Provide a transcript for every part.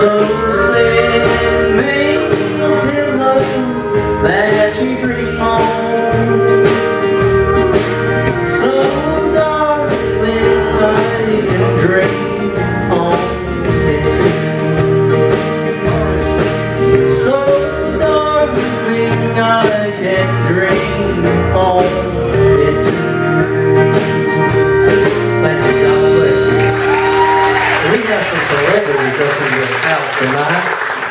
so tonight.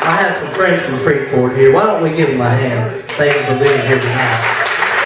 I have some friends from Freeport here. Why don't we give them a hand? Thank you for being here tonight.